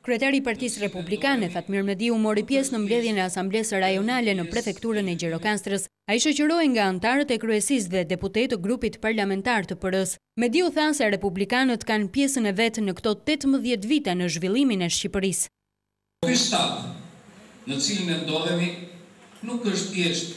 Kryetari i Partisë Republikane, Fatmir Mediu mori pjesë në mbledhjen e Asamblesë Rajonale në Prefekturën e Gjirokastrës. Ai u shoqërua nga anëtarët e kryesisë dhe deputetë të grupit parlamentar të PR-së. Mediu tha se Republikanët kanë pjesën e vet në këto 18 vite në zhvillimin e Shqipërisë. Ky stad në të cilin ne ndodhemi nuk është thjesht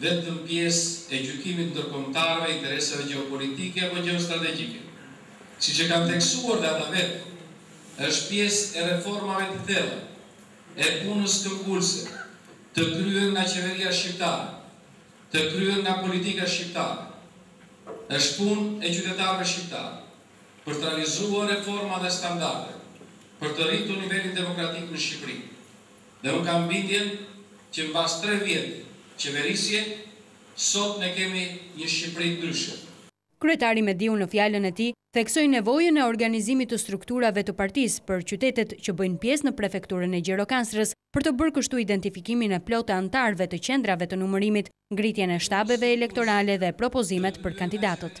vetëm pjesë e gjykimit të ndërkombëtarëve, interesave gjeopolitike apo gjeostrategjike. Siç e kanë theksuar dhe ata vetë, është pjesë e reformave të thella, e punës këmbgulëse, të kryer nga qeveria shqiptare, të kryer nga politika shqiptare. Është punë e qytetarëve shqiptarë. për të realizuar reforma dhe standarde, për të rritur nivelin demokratik në Shqipëri dhe unë kam bindjen që mbas tre vjet qeverisje, sot ne kemi një Shqipëri ndryshe. Kryetari Mediu në fjalën e tij theksoi nevojën e organizimit të strukturave të partisë për qytetet që bëjnë pjesë në Prefekturën e Gjirokastrës, për të bërë kështu identifikimin e plotë të anëtarëve të qendrave të numërimit, ngritjen e shtabeve elektorale dhe propozimet për kandidatët.